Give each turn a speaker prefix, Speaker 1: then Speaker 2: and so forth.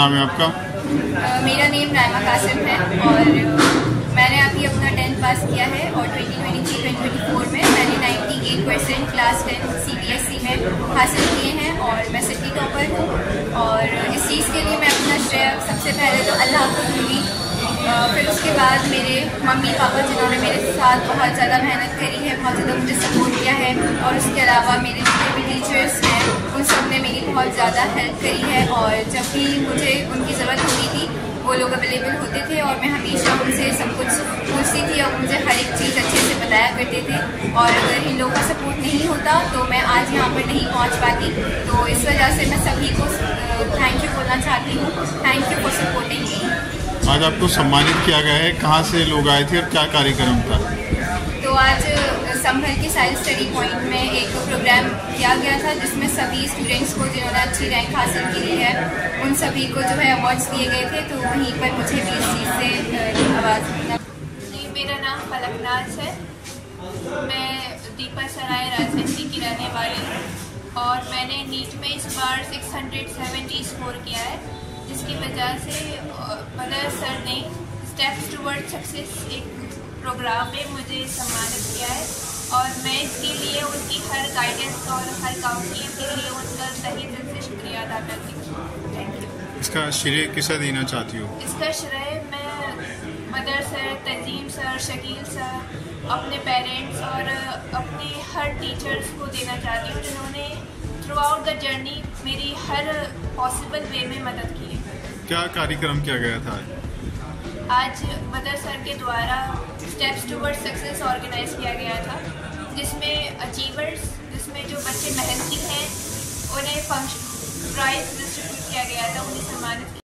Speaker 1: नाम है आपका?
Speaker 2: मेरा नेम रायमा कासिम है और मैंने अभी अपना टेंथ पास किया है और 2023-2024 में मैंने 98 percent class ten C B S E में हासिल किए हैं और मैं सिटी टॉपर हूँ। और इस चीज़ के लिए मैं अपना श्रेय सबसे पहले तो अल्लाह को दूँगी। फिर उसके बाद मेरे मम्मी पापा जिन्होंने मेरे साथ बहुत ज़्यादा मेहनत करी है, बहुत ज़्यादा मुझे सपोर्ट किया है और उसके अलावा मेरे भी टीचर्स हैं। उन सबने मेरी बहुत ज़्यादा हेल्प करी है और जब भी मुझे उनकी ज़रूरत होती थी, वो लोग अवेलेबल होते थे और मैं हमेशा उनसे सब कुछ पूछती थी और मुझे हर एक चीज़ अच्छे से बताया करते थे। और अगर इन लोगों का सपोर्ट नहीं होता तो मैं आज यहाँ पर नहीं पहुँच पाती। तो इस वजह से मैं सभी को थैंक यू बोलना चाहती हूँ। Thank you for supporting me
Speaker 1: आज आपको सम्मानित किया गया है। कहाँ से लोग आए थे और क्या कार्यक्रम था?
Speaker 2: तो आज संभल के साइंस स्टडी पॉइंट में एक प्रोग्राम किया गया था, जिसमें सभी स्टूडेंट्स को जिन्होंने अच्छी रैंक हासिल की है, उन सभी को जो है अवार्ड्स दिए गए थे तो वहीं पर मुझे भी इस चीज़ से आवाज़
Speaker 3: जी, मेरा नाम फलकनाज है। मैं दीपा सराय, राजनीति की रहने वाली हूँ, और मैंने नीट में इस बार 670 स्कोर किया है, जिसकी वजह से मदर सर ने स्टेप्स टूवर्ड सक्सेस एक प्रोग्राम में मुझे सम्मानित किया है और मैं इसके लिए उनकी हर गाइडेंस और हर काउंसलिंग के लिए उनका सही दिल से शुक्रिया अदा करती हूँ। थैंक यू
Speaker 1: इसका श्रेय किसे देना चाहती हो?
Speaker 3: इसका श्रेय मैं mother sir Tanzeem sir Shakeel sir अपने पेरेंट्स और अपने हर टीचर्स को देना चाहती हूँ जिन्होंने थ्रू आउट द जर्नी मेरी हर पॉसिबल वे में मदद की है।
Speaker 1: क्या कार्यक्रम किया गया था?
Speaker 3: आज मदर सर के द्वारा स्टेप्स टूवर्ड सक्सेस ऑर्गेनाइज किया गया था, जिसमें अचीवर्स जिसमें जो बच्चे मेहनती हैं, उन्हें फ़ंक्शन प्राइज डिस्ट्रीब्यूट किया गया था, उन्हें सम्मानित